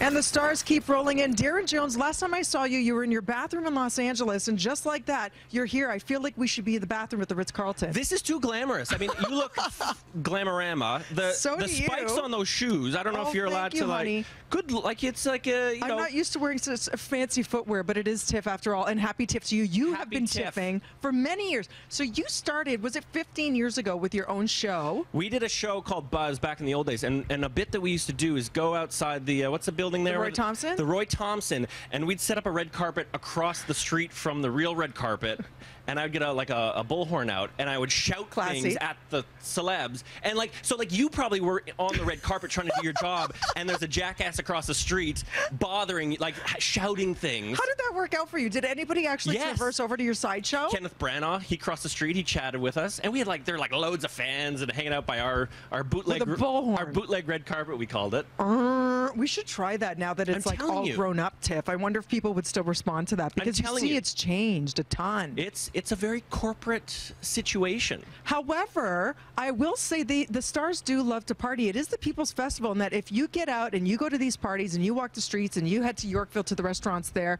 And the stars keep rolling in. Daryn Jones, last time I saw you, you were in your bathroom in Los Angeles, and just like that, you're here. I feel like we should be in the bathroom at the Ritz Carlton. This is too glamorous. I mean, you look glamorama. The So the spikes you. on those shoes. I don't know Oh, if you're allowed you, to like. honey. Good, like it's like a you I'm not used to wearing such fancy footwear, but it is Tiff after all. And happy Tiff to you. You have been Tiff. tiffing for many years. So you started, was it 15 years ago, with your own show? we did a show called Buzz back in the old days, and, and a bit that we used to do is go outside the uh, what's the building there? Roy Thomson? The Roy Thomson, and we'd set up a red carpet across the street from the real red carpet, and I'd get a like a, a bullhorn out, and I would shout Classy. things at the celebs, and like so like you probably were on the red carpet trying to do your job, and there's a jackass across the street bothering like shouting things. How did that work out for you? Did anybody actually Yes. traverse over to your sideshow? Kenneth Branagh, he crossed the street, he chatted with us, and we had like there were like loads of fans and hanging out by our our bootleg With a bullhorn. our bootleg red carpet we called it. Uh, we should try that now that it's I'm like all you. grown up, Tiff. I wonder if people would still respond to that because you see you. it's changed a ton. It's it's a very corporate situation. However, I will say the the stars do love to party. It is the People's Festival, and that if you get out and you go to these parties and you walk the streets and you head to Yorkville to the restaurants there.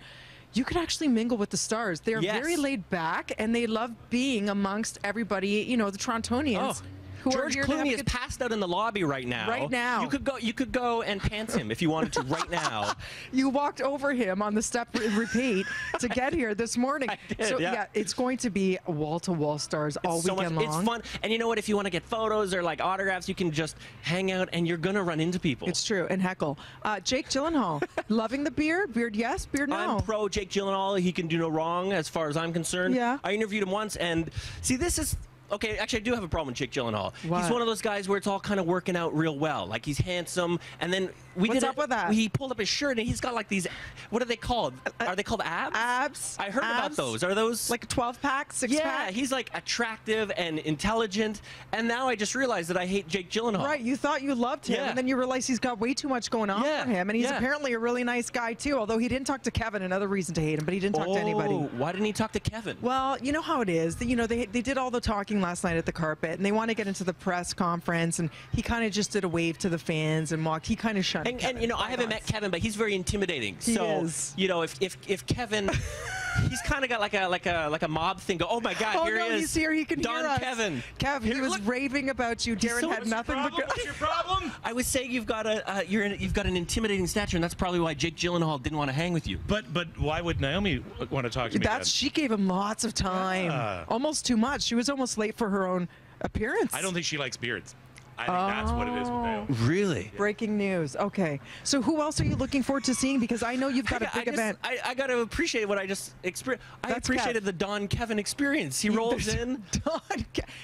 You could actually mingle with the stars. They're Yes. very laid back and they love being amongst everybody, you know, the Torontonians oh. Who George here to have a Clooney is passed out in the lobby right now. Right now. You could go you could go and pants him if you wanted to right now. You walked over him on the step re- repeat to get here this morning. Did, so yeah. it's going to be wall to wall stars all It's so much, long. It's fun. And you know what? If you want to get photos or like autographs, you can just hang out and you're gonna run into people. It's true. And heckle. Uh, Jake Gyllenhaal, loving the beard. Beard yes, beard no. I'm pro Jake Gyllenhaal. He can do no wrong as far as I'm concerned. Yeah. I interviewed him once, and see, this is. Okay, actually, I do have a problem with Jake Gyllenhaal. What? He's one of those guys where it's all kind of working out real well. Like he's handsome, and then we What's did up a- with that? He pulled up his shirt, and he's got like these. What are they called? Are they called abs? abs. I heard about those. Are those like a 12 pack, six Yeah, pack? he's like attractive and intelligent, and now I just realized that I hate Jake Gyllenhaal. Right, you thought you loved him, Yeah. and then you realize he's got way too much going on Yeah, for him, and he's yeah. apparently a really nice guy too. Although he didn't talk to Kevin, another reason to hate him, but he didn't talk to anybody. Oh, Why didn't he talk to Kevin? Well, you know how it is. You know, they, they did all the talking last night at the carpet, and they want to get into the press conference, and he kind of just did a wave to the fans and walked. He kind of shunned. And, and you know, I haven't met Kevin, but he's very intimidating. He so is. you know, if if if Kevin, he's kind of got like a like a like a mob thing. Go, oh my God, Oh here no, he is. he's here. He can Don hear us. Kevin. Kev, he Here, was look. raving about you. Daryn so- had what's your nothing but good. What's your problem? I was saying you've got a uh, you're in, you've got an intimidating stature, and that's probably why Jake Gyllenhaal didn't want to hang with you. But but why would Naomi want to talk to me? That's she gave him lots of time, Yeah. almost too much. She was almost late for her own appearance. I don't think she likes beards. I think that's what it is with Naomi. Really? Breaking news. Okay, so who else are you looking forward to seeing? Because I know you've got a I, big just, event. I, I got to appreciate what I just experienced. I That's appreciated Kev. the Don Kevin experience. He rolls in. Don,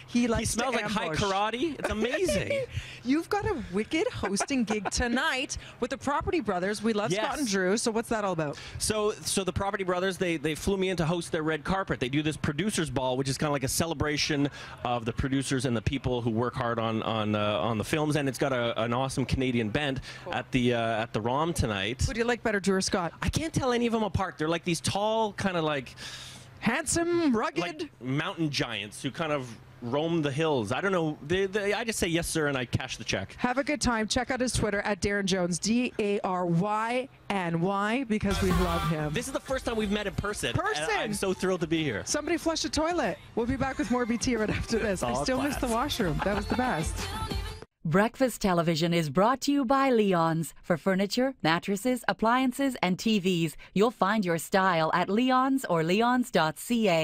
he likes He smells to like high ambush. karate. It's amazing. You've got a wicked hosting gig tonight with the Property Brothers. We love Scott Yes. and Drew. So what's that all about? So, so the Property Brothers they they flew me in to host their red carpet. They do this producers ball, which is kind of like a celebration of the producers and the people who work hard on on uh, on the films. And it's got a, an awesome Canadian band at the uh, at the ROM tonight. Who do you like better, Drew or Scott? I can't tell any of them apart. They're like these tall, kind of like Handsome, rugged. like mountain giants who kind of roam the hills. I don't know. They, they, I just say yes, sir, and I cash the check. Have a good time. Check out his Twitter at Daryn Jones, D A R Y N Y, because we love him. This is the first time we've met in person. Person! I'm so thrilled to be here. Somebody flush a toilet. We'll be back with more BT right after this. I still miss the washroom. That was the best. Breakfast television is brought to you by Leon's. For furniture, mattresses, appliances, and TVs, you'll find your style at Leon's or leons.ca.